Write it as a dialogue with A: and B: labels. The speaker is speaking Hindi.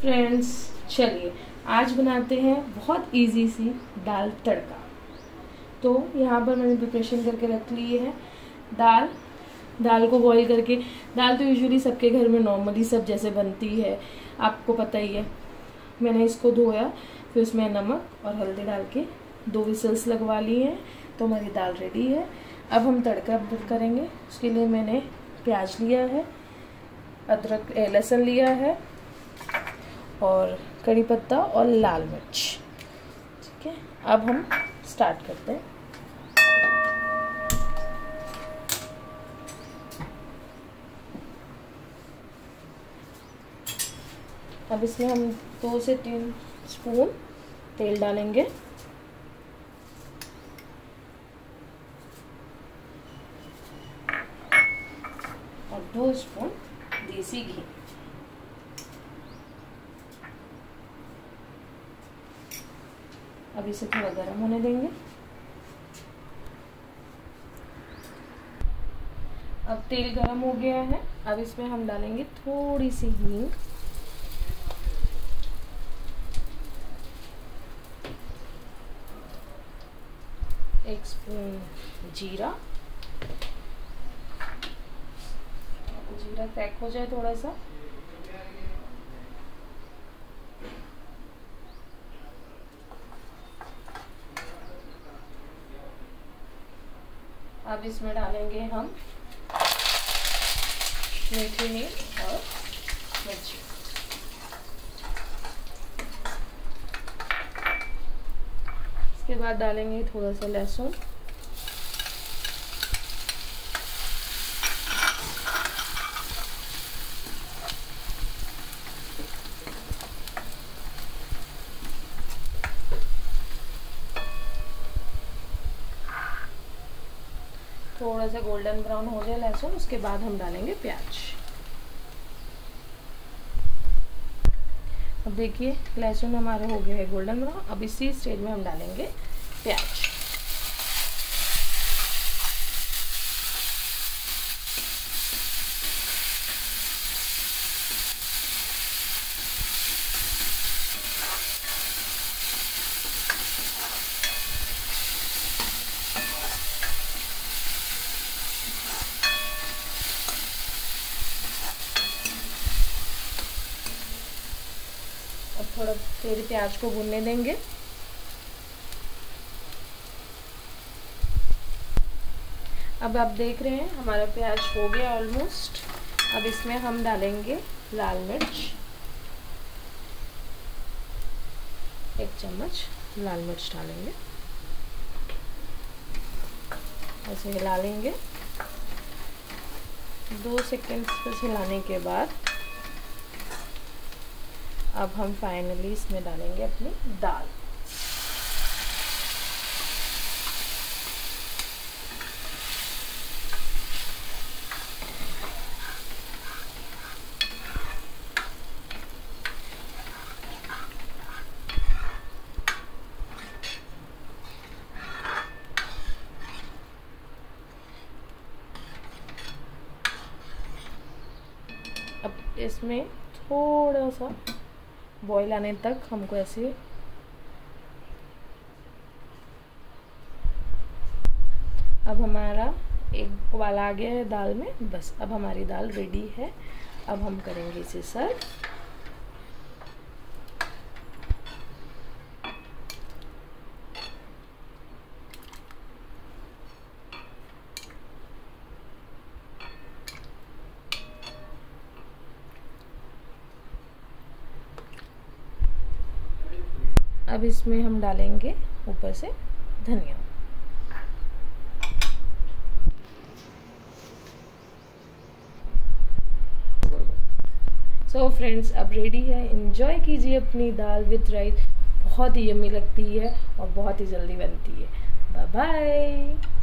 A: फ्रेंड्स चलिए, आज बनाते हैं बहुत इजी सी दाल तड़का। तो यहाँ पर मैंने प्रिपरेशन करके रख ली है। दाल दाल को बॉईल करके, दाल तो यूजुअली सबके घर में नॉर्मली सब जैसे बनती है, आपको पता ही है। मैंने इसको धोया, फिर उसमें नमक और हल्दी डाल के दो विसल्स लगवा ली हैं तो हमारी दाल रेडी है। अब हम तड़का करेंगे, उसके लिए मैंने प्याज लिया है, अदरक लहसुन लिया है और कड़ी पत्ता और लाल मिर्च। ठीक है? अब हम स्टार्ट करते हैं। अब इसमें हम दो से तीन स्पून तेल डालेंगे। और दो स्पून देसी घी। अब इसे थोड़ा गर्म होने देंगे। अब तेल गर्म हो गया है। अब इसमें हम डालेंगे थोड़ी सी हींग। एक स्पून जीरा। जीरा क्रैक हो जाए थोड़ा सा। अब इसमें डालेंगे हम मीठी मीट और मिर्ची। इसके बाद डालेंगे थोड़ा सा लहसुन। थोड़ा सा गोल्डन ब्राउन हो जाए लहसुन, उसके बाद हम डालेंगे प्याज। अब देखिए, लहसुन हमारे हो गए हैं गोल्डन ब्राउन अब इसी स्टेज में हम डालेंगे प्याज। अब थोड़ा तेरे प्याज को भुनने देंगे। अब आप देख रहे हैं, हमारा प्याज हो गया ऑलमोस्ट अब इसमें हम डालेंगे लाल मिर्च। एक चम्मच लाल मिर्च डालेंगे। ऐसे हिला लेंगे दो सेकेंड बस हिलाने के बाद अब हम फाइनली इसमें डालेंगे अपनी दाल। अब इसमें थोड़ा सा बॉईल आने तक हमको ऐसे अब हमारा एक उबाल आ गया है दाल में। बस, अब हमारी दाल रेडी है। अब हम करेंगे इसे सर्व अब इसमें हम डालेंगे ऊपर से धनिया। सो so फ्रेंड्स अब रेडी है। इन्जॉय कीजिए अपनी दाल विथ राइस बहुत ही यमी लगती है और बहुत ही जल्दी बनती है। Bye bye